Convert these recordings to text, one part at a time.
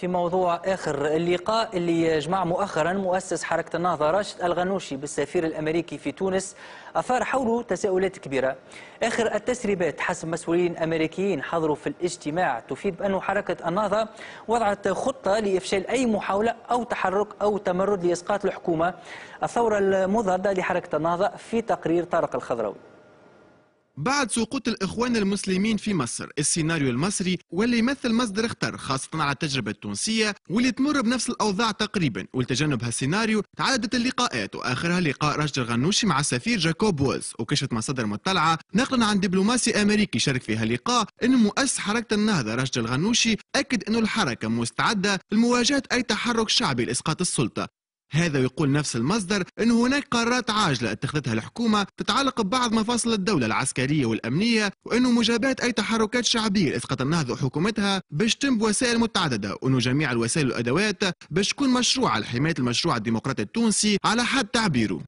في موضوع آخر اللقاء اللي جمع مؤخرا مؤسس حركة النهضة راشد الغنوشي بالسفير الأمريكي في تونس أثار حوله تساؤلات كبيرة. آخر التسريبات حسب مسؤولين أمريكيين حضروا في الاجتماع تفيد بأن حركة النهضة وضعت خطة لإفشال أي محاولة أو تحرك أو تمرد لإسقاط الحكومة. الثورة المضادة لحركة النهضة في تقرير طارق الخضراوي. بعد سقوط الإخوان المسلمين في مصر. السيناريو المصري واللي يمثل مصدر خطر خاصة على التجربة التونسية واللي تمر بنفس الأوضاع تقريبا. ولتجنب هالسيناريو تعددت اللقاءات وآخرها لقاء راشد الغنوشي مع السفير جاكوب وولز وكشفت مصادر مطلعة نقلا عن دبلوماسي أمريكي شارك في هاللقاء أن مؤسس حركة النهضة راشد الغنوشي أكد أن الحركة مستعدة لمواجهة أي تحرك شعبي لإسقاط السلطة. هذا يقول نفس المصدر أن هناك قرارات عاجلة اتخذتها الحكومة تتعلق ببعض مفاصل الدولة العسكرية والأمنية وأنه مجابهة أي تحركات شعبية لإسقاط النهضة وحكومتها باش تم بوسائل متعددة وأنه جميع الوسائل والأدوات باش تكون مشروعة لحماية المشروع الديمقراطي التونسي على حد تعبيره.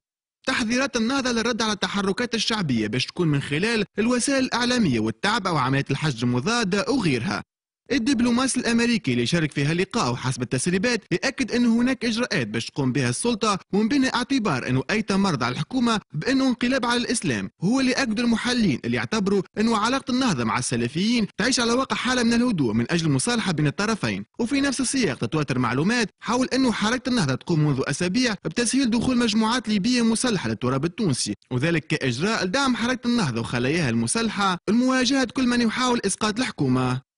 تحذيرات النهضة للرد على التحركات الشعبية باش تكون من خلال الوسائل الإعلامية والتعب أو عمليات الحشد المضاد وغيرها. الدبلوماسي الأمريكي اللي شارك في هاللقاء وحسب التسريبات يأكد أن هناك إجراءات باش تقوم بها السلطة ومن بين اعتبار أنه أي تمرد على الحكومة بأنه انقلاب على الإسلام هو اللي أكد المحللين اللي يعتبروا أنه علاقة النهضة مع السلفيين تعيش على واقع حالة من الهدوء من أجل المصالحة بين الطرفين. وفي نفس السياق تتواتر معلومات حول أنه حركة النهضة تقوم منذ أسابيع بتسهيل دخول مجموعات ليبية مسلحة للتراب التونسي. وذلك كإجراء لدعم حركة النهضة وخلاياها المسلحة لمواجهه كل من يحاول إسقاط الحكومة.